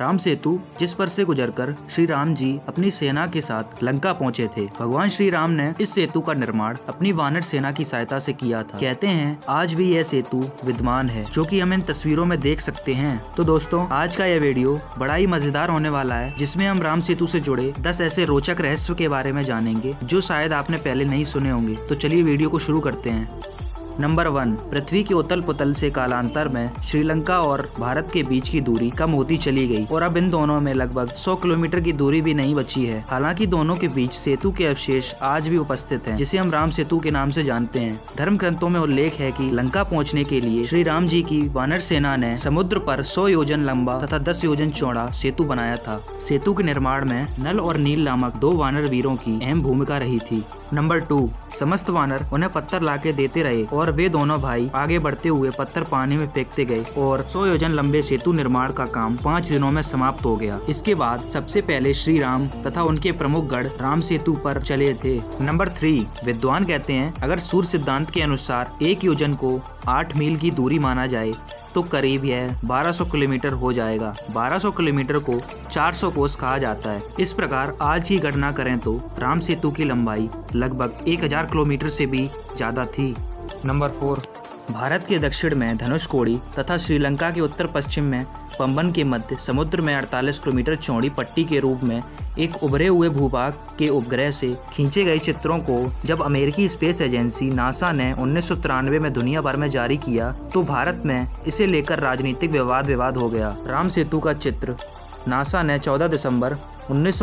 राम सेतु, जिस पर से गुजरकर श्री राम जी अपनी सेना के साथ लंका पहुँचे थे। भगवान श्री राम ने इस सेतु का निर्माण अपनी वानर सेना की सहायता से किया था। कहते हैं, आज भी यह सेतु विद्यमान है, जो कि हम इन तस्वीरों में देख सकते हैं। तो दोस्तों, आज का यह वीडियो बड़ा ही मज़ेदार होने वाला है, जिसमें हम राम सेतु से जुड़े दस ऐसे रोचक रहस्य के बारे में जानेंगे, जो शायद आपने पहले नहीं सुने होंगे। तो चलिए वीडियो को शुरू करते हैं। नंबर वन पृथ्वी के उतल पुतल से कालांतर में श्रीलंका और भारत के बीच की दूरी कम होती चली गई और अब इन दोनों में लगभग 100 किलोमीटर की दूरी भी नहीं बची है। हालाँकि दोनों के बीच सेतु के अवशेष आज भी उपस्थित हैं, जिसे हम राम सेतु के नाम से जानते हैं। धर्म ग्रंथों में उल्लेख है कि लंका पहुँचने के लिए श्री राम जी की वानर सेना ने समुद्र पर सौ योजन लंबा तथा दस योजन चौड़ा सेतु बनाया था। सेतु के निर्माण में नल और नील नामक दो वानर वीरों की अहम भूमिका रही थी। नंबर टू समस्त वानर उन्हें पत्थर लाके देते रहे और वे दोनों भाई आगे बढ़ते हुए पत्थर पानी में फेंकते गए और सौ योजन लंबे सेतु निर्माण का काम पाँच दिनों में समाप्त हो गया। इसके बाद सबसे पहले श्री राम तथा उनके प्रमुख गढ़ राम सेतु पर चले थे। नंबर थ्री, विद्वान कहते हैं, अगर सूर्य सिद्धांत के अनुसार एक योजन को आठ मील की दूरी माना जाए तो करीब यह 1200 किलोमीटर हो जाएगा। 1200 किलोमीटर को 400 कोस कहा जाता है। इस प्रकार आज की गणना करें तो राम सेतु की लंबाई लगभग 1000 किलोमीटर से भी ज़्यादा थी। Number four. भारत के दक्षिण में धनुष कोड़ी तथा श्रीलंका के उत्तर पश्चिम में पंबन के मध्य समुद्र में 48 किलोमीटर चौड़ी पट्टी के रूप में एक उभरे हुए भूभाग के उपग्रह से खींचे गए चित्रों को जब अमेरिकी स्पेस एजेंसी नासा ने उन्नीस सौ तिरानवे में दुनिया भर में जारी किया तो भारत में इसे लेकर राजनीतिक विवाद विवाद हो गया। राम सेतु का चित्र। नासा ने 14 दिसंबर उन्नीस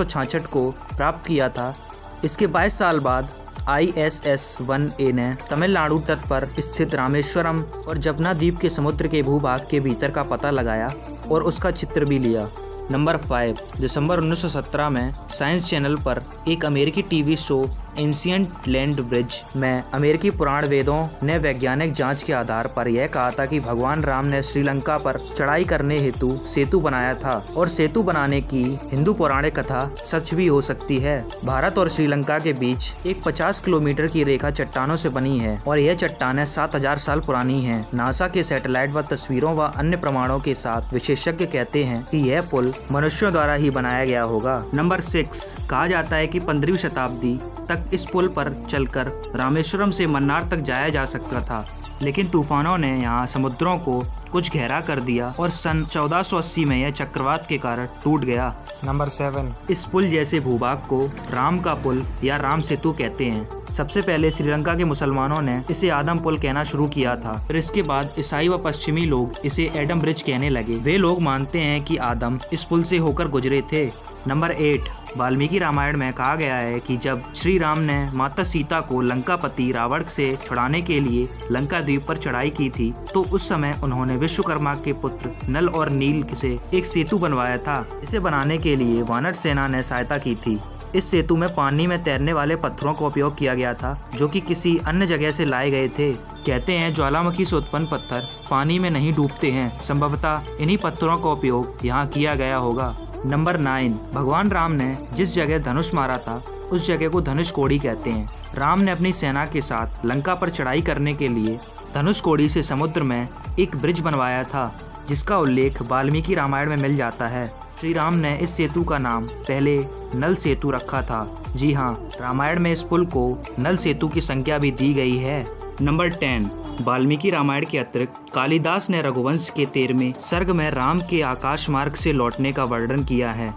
को प्राप्त किया था। इसके 22 साल बाद I S S one A ने तमिलनाडु तट पर स्थित रामेश्वरम और जपना द्वीप के समुद्र के भूभाग के भीतर का पता लगाया और उसका चित्र भी लिया। नंबर फाइव, दिसंबर 1917 में साइंस चैनल पर एक अमेरिकी TV show ancient land bridge में अमेरिकी पुराण वेदों ने वैज्ञानिक जाँच के आधार पर यह कहा था कि भगवान राम ने श्रीलंका पर चढ़ाई करने हेतु सेतु बनाया था और सेतु बनाने की हिंदू पौराणिक कथा सच भी हो सकती है। भारत और श्रीलंका के बीच एक 50 किलोमीटर की रेखा चट्टानों से बनी है और यह चट्टाने 7000 साल पुरानी है। नासा के सैटेलाइट व तस्वीरों व अन्य प्रमाणों के साथ विशेषज्ञ कहते हैं कि यह पुल मनुष्यों द्वारा ही बनाया गया होगा। नंबर सिक्स कहा जाता है कि पंद्रहवीं शताब्दी तक इस पुल पर चलकर रामेश्वरम से मन्नार तक जाया जा सकता था। लेकिन तूफानों ने यहाँ समुद्रों को कुछ गहरा कर दिया और सन 1480 में यह चक्रवात के कारण टूट गया। Number seven. इस पुल जैसे भूभाग को राम का पुल या राम सेतु कहते हैं। सबसे पहले श्रीलंका के मुसलमानों ने इसे आदम पुल कहना शुरू किया था। फिर इसके बाद ईसाई व पश्चिमी लोग इसे एडम ब्रिज कहने लगे। वे लोग मानते हैं कि आदम इस पुल से होकर गुजरे थे। नंबर एट वाल्मीकि रामायण में कहा गया है कि जब श्री राम ने माता सीता को लंकापति रावण से छुड़ाने के लिए लंका द्वीप पर चढ़ाई की थी तो उस समय उन्होंने विश्वकर्मा के पुत्र नल और नील से एक सेतु बनवाया था। इसे बनाने के लिए वानर सेना ने सहायता की थी। इस सेतु में पानी में तैरने वाले पत्थरों का उपयोग किया गया था, जो कि किसी अन्य जगह से लाए गए थे। कहते हैं, ज्वालामुखी से उत्पन्न पत्थर पानी में नहीं डूबते हैं। संभवतः इन्हीं पत्थरों का उपयोग यहाँ किया गया होगा। Number nine. भगवान राम ने जिस जगह धनुष मारा था, उस जगह को धनुष कोड़ी कहते हैं। राम ने अपनी सेना के साथ लंका पर चढ़ाई करने के लिए धनुष कोड़ी से समुद्र में एक ब्रिज बनवाया था, जिसका उल्लेख वाल्मीकि रामायण में मिल जाता है। श्री राम ने इस सेतु का नाम पहले नल सेतु रखा था। जी हाँ रामायण में इस पुल को नल सेतु की संख्या भी दी गई है। नंबर टेन, वाल्मीकि रामायण के अतिरिक्त कालिदास ने रघुवंश के तेरहवें सर्ग में राम के आकाश मार्ग से लौटने का वर्णन किया है।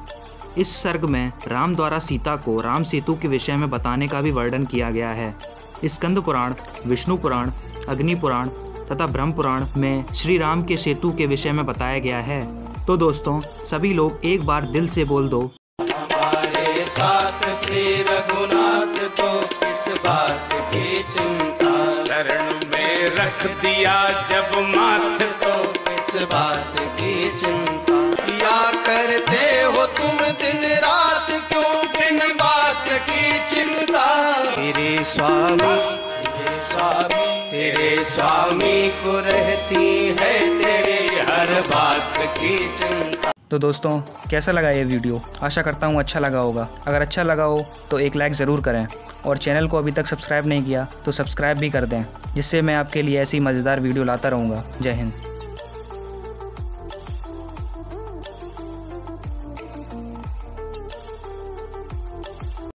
इस सर्ग में राम द्वारा सीता को राम सेतु के विषय में बताने का भी वर्णन किया गया है। स्कंद पुराण विष्णु पुराण अग्नि पुराण तथा ब्रह्म पुराण में श्री राम के सेतु के विषय में बताया गया है। तो दोस्तों सभी लोग एक बार दिल से बोल दो। साथ श्री रघुनाथ तो किस बात की चिंता। शरण में रख दिया जब माथ तो किस बात की चिंता। किया करते हो तुम दिन रात क्यों बिन बात की चिंता? स्वामी। तेरे स्वामी तेरे स्वामी को रहती है तेरे हर बात की चिंता। तो दोस्तों, कैसा लगा ये वीडियो? आशा करता हूँ अच्छा लगा होगा। अगर अच्छा लगा हो तो एक लाइक ज़रूर करें। और चैनल को अभी तक सब्सक्राइब नहीं किया तो सब्सक्राइब भी कर दें, जिससे मैं आपके लिए ऐसी मज़ेदार वीडियो लाता रहूँगा। जय हिंद।